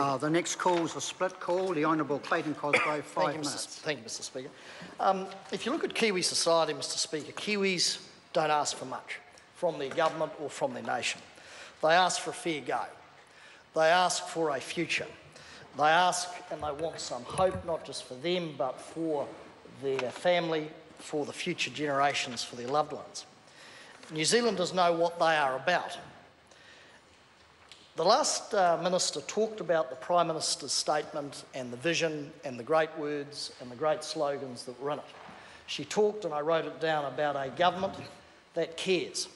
Uh, the next call is a split call. The Honourable Clayton Cosgrove, five Thank you, minutes. Mr. Thank you, Mr. Speaker. Um, if you look at Kiwi society, Mr. Speaker, Kiwis don't ask for much from their government or from their nation. They ask for a fair go. They ask for a future. They ask and they want some hope, not just for them, but for their family, for the future generations, for their loved ones. New Zealanders know what they are about. The last uh, minister talked about the Prime Minister's statement and the vision and the great words and the great slogans that were in it. She talked, and I wrote it down, about a government that cares.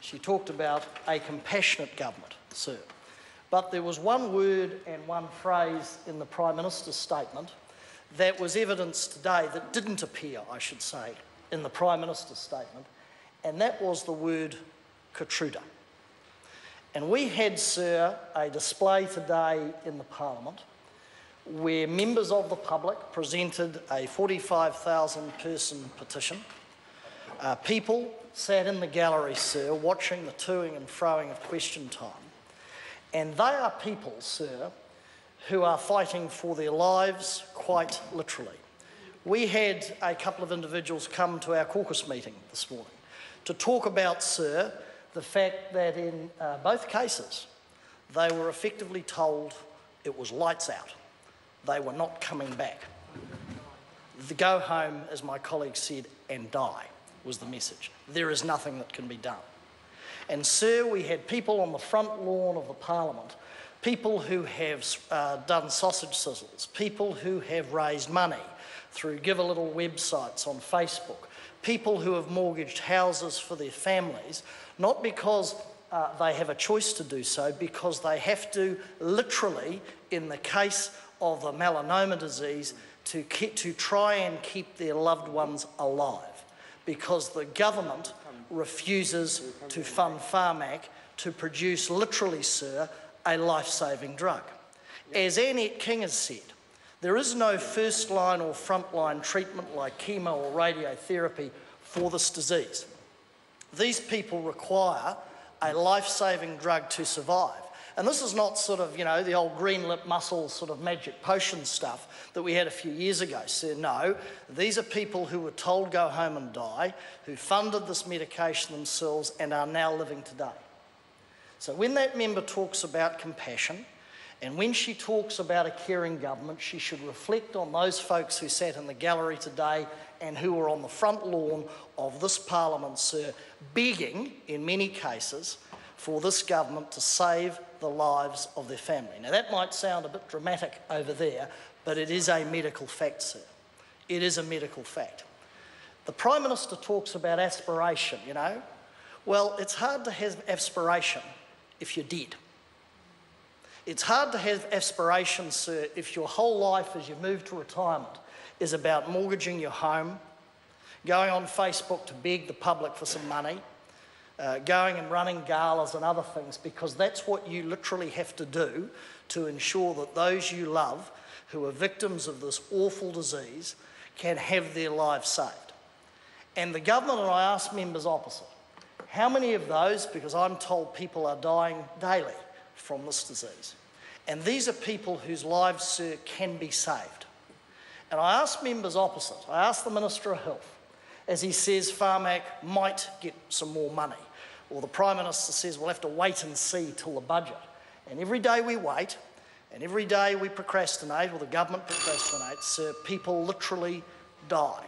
She talked about a compassionate government, sir. But there was one word and one phrase in the Prime Minister's statement that was evidence today that didn't appear, I should say, in the Prime Minister's statement, and that was the word Keytruda. And we had, sir, a display today in the Parliament where members of the public presented a 45,000 person petition. Uh, people sat in the gallery, sir, watching the toing and froing of question time. And they are people, sir, who are fighting for their lives quite literally. We had a couple of individuals come to our caucus meeting this morning to talk about, sir, the fact that in uh, both cases they were effectively told it was lights out. They were not coming back. The go home, as my colleague said, and die was the message. There is nothing that can be done. And, sir, we had people on the front lawn of the Parliament, people who have uh, done sausage sizzles, people who have raised money through Give a Little websites on Facebook, people who have mortgaged houses for their families, not because uh, they have a choice to do so, because they have to literally, in the case of the melanoma disease, to, keep, to try and keep their loved ones alive, because the government refuses to fund Pharmac to produce, literally, sir, a life-saving drug. As Annette King has said, there is no first line or front line treatment like chemo or radiotherapy for this disease. These people require a life-saving drug to survive. And this is not sort of, you know, the old green lip mussel sort of magic potion stuff that we had a few years ago. So, no, these are people who were told go home and die, who funded this medication themselves and are now living today. So, when that member talks about compassion, and when she talks about a caring government, she should reflect on those folks who sat in the gallery today and who were on the front lawn of this Parliament, sir, begging, in many cases, for this government to save the lives of their family. Now, that might sound a bit dramatic over there, but it is a medical fact, sir. It is a medical fact. The Prime Minister talks about aspiration, you know. Well, it's hard to have aspiration if you're dead. It's hard to have aspirations, sir, if your whole life as you move to retirement is about mortgaging your home, going on Facebook to beg the public for some money, uh, going and running galas and other things, because that's what you literally have to do to ensure that those you love who are victims of this awful disease can have their lives saved. And the government, and I ask members opposite, how many of those, because I'm told people are dying daily from this disease, and these are people whose lives, sir, can be saved. And I ask members opposite, I ask the Minister of Health, as he says Pharmac might get some more money, or the Prime Minister says we'll have to wait and see till the budget. And every day we wait, and every day we procrastinate, or the government procrastinates, sir, people literally die.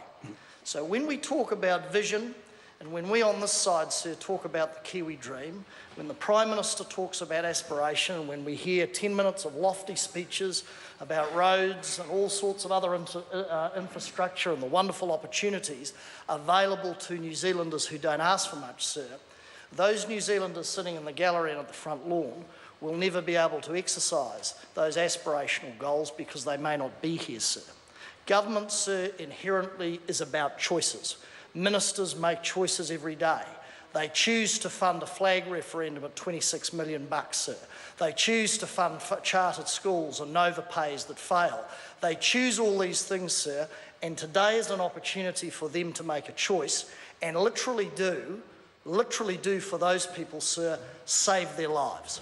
So when we talk about vision, and when we on this side, sir, talk about the Kiwi dream, when the Prime Minister talks about aspiration, and when we hear 10 minutes of lofty speeches about roads and all sorts of other infra uh, infrastructure and the wonderful opportunities available to New Zealanders who don't ask for much, sir, those New Zealanders sitting in the gallery and at the front lawn will never be able to exercise those aspirational goals because they may not be here, sir. Government, sir, inherently is about choices. Ministers make choices every day. They choose to fund a flag referendum at 26 million bucks, sir. They choose to fund chartered schools and Novopays that fail. They choose all these things, sir, and today is an opportunity for them to make a choice and literally do, literally do for those people, sir, save their lives.